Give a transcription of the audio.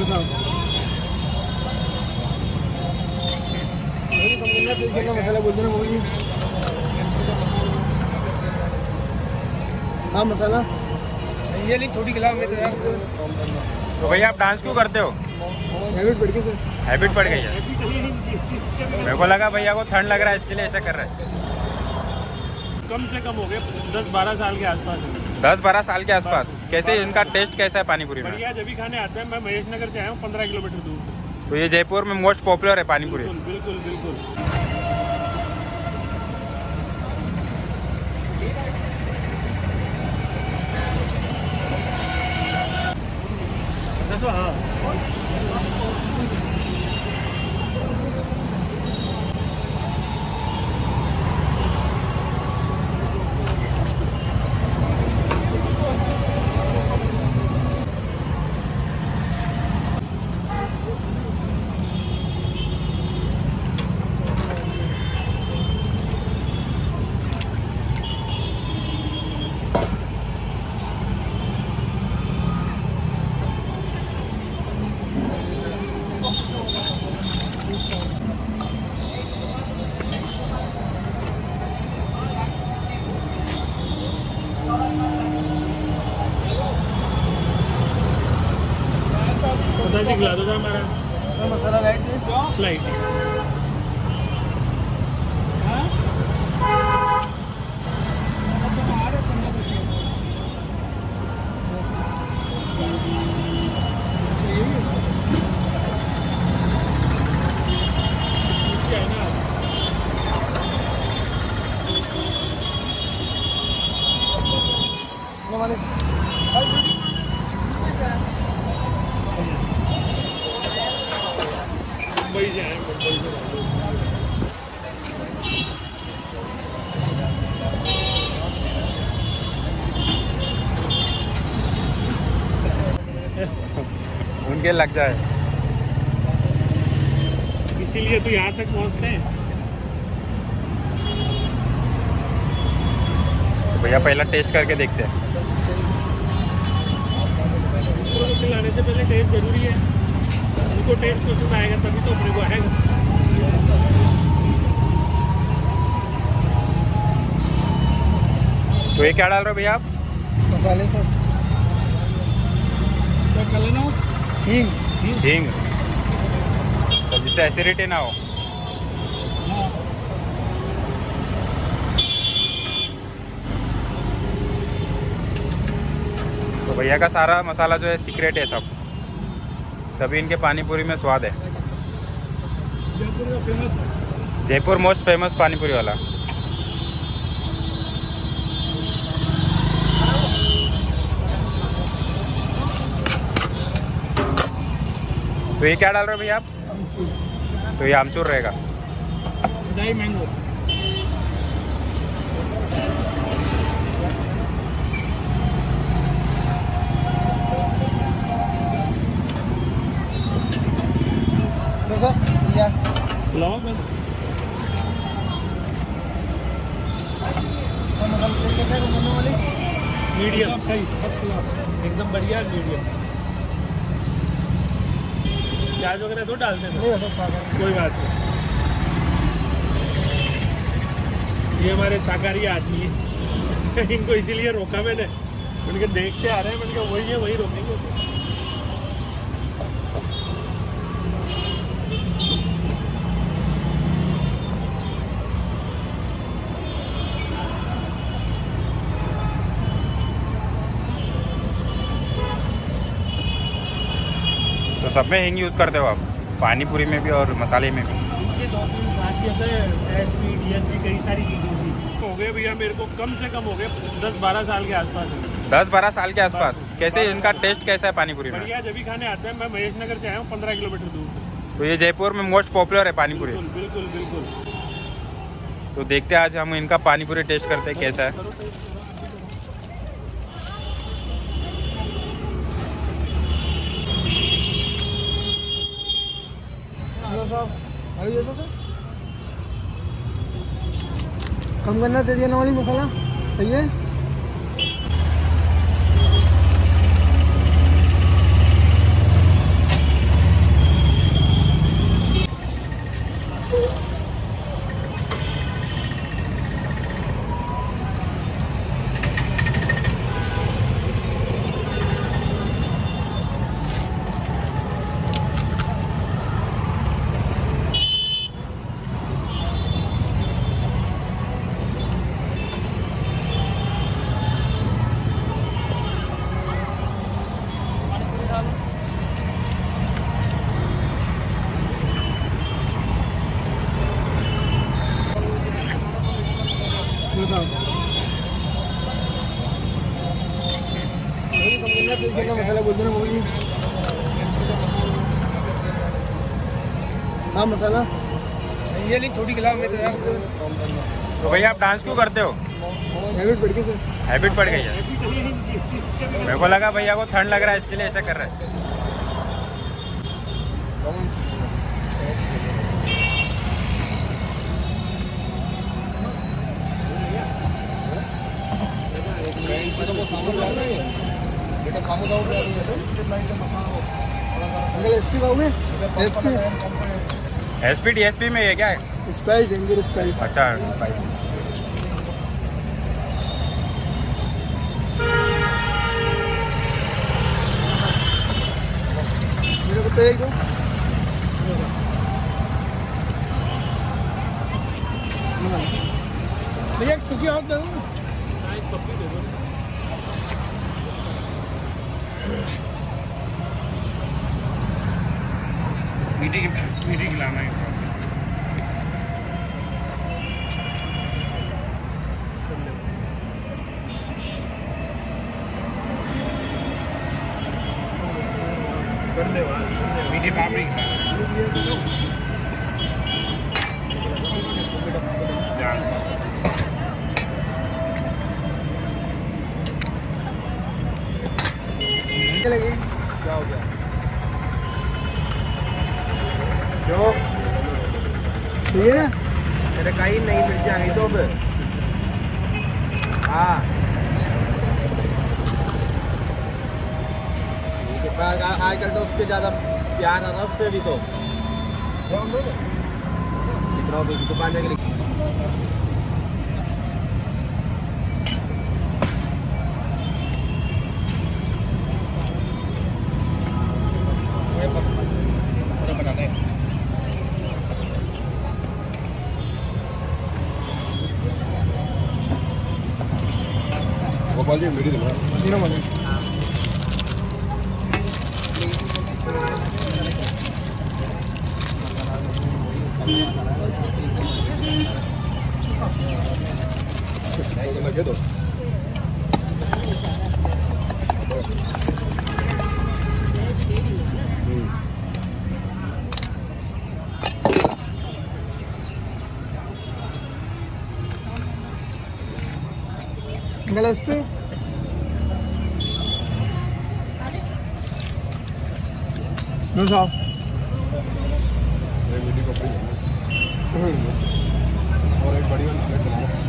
मसाला मसाला ये ली छोटी खिलाओ मैं तो तो भैया, आप डांस क्यों करते हो? हैबिट पड़ गई सर हैबिट पड़ गई है। मेरे को लगा भैया को ठंड लग रहा है, इसके लिए ऐसा कर रहे हैं। कम से कम हो गए दस बारह साल के आसपास दस बारह साल के आसपास। कैसे इनका टेस्ट कैसा है पानीपुरी में? बढ़िया जब भी खाने आते हैं मैं महेश नगर से आया हूँ पंद्रह किलोमीटर दूर। तो ये जयपुर में मोस्ट पॉपुलर है पानीपुरी। बिल्कुल बिल्कुल बिल्कुल। पता जी खिला दो हमारा। मसाला लाइट दे फ़्लाइट वाले मुंबई से आए हैं, मुंबई से उनके लग जाए। इसीलिए तो यहाँ तक पहुँचते हैं। तो भैया पहला टेस्ट करके देखते हैं। से पहले टेस्ट ज़रूरी है। उनको टेस्ट पसंद आएगा तभी तो अपने को आएगा। तो ये क्या डाल रहे हो भैया आप? मसाले सब। क्या कर लेना हींग हींग तो जिससे एसिडिटी ना हो। तो भैया का सारा मसाला जो है सीक्रेट है सब। तभी इनके पानीपुरी में स्वाद है। जयपुर का फ़ेमस है। जयपुर मोस्ट फ़ेमस पानीपुरी वाला। तो ये क्या डाल रहे हो भैया आप? तो ये आमचूर रहेगा। मैंगो मीडियम सही फ़र्स्ट क्लास एकदम बढ़िया मीडियम प्याज वगैरह तो डालते हैं। कोई बात नहीं। ये हमारे शाकाहारी आदमी है। इनको इसीलिए रोका मैंने। उनके देखते आ रहे हैं, मैंने वही है, वही रोकेंगे। तो सब में हिंग यूज़ करते हो आप। पानीपुरी में भी और मसाले में भी। खासियत है कई सारी चीज़ों हो गए भैया मेरे को कम से कम हो गए दस बारह साल के आसपास। दस बारह साल के आसपास। कैसे इनका टेस्ट कैसा है पानीपुरी में? जब भी खाने आते हैं मैं महेश नगर से आया हूँ पंद्रह किलोमीटर दूर। तो ये जयपुर में मोस्ट पॉपुलर है पानीपुरी बिल्कुल बिल्कुल तो देखते हैं आज हम इनका पानीपुरी टेस्ट करते हैं कैसा है। साहब ये तो कम करना दे दिया ना वाली मसाला सही है? वो भी हाँ मसाला? ये लिख छोटी तो भैया आप डांस क्यों करते हो? हैबिट बढ़ गई सर हैबिट पड़ गई है। मेरे को लगा भैया को ठंड लग रहा है इसके लिए ऐसा कर रहे हैं। एस पी खाओगे S P S P D S P में? ये क्या है? स्पाइस डेंजर स्पाइस अच्छा स्पाइस मेरे को तो एक दो। भैया एक सूखी और दे दो मीटिंग मीटिंग लाना है मीठी पापड़ी क्या लगेगी क्या हो गया क्यों है। ना तेरे कहीं नहीं मिर्च आ गई तो अब। हाँ। आ- आजकल तो उसके ज़्यादा प्यार आ रहा उससे भी तो। दुकान जाके गोपाल जी दिखा बोलो लगे तो गलत पे प्लेट बनाओ ये उठा लो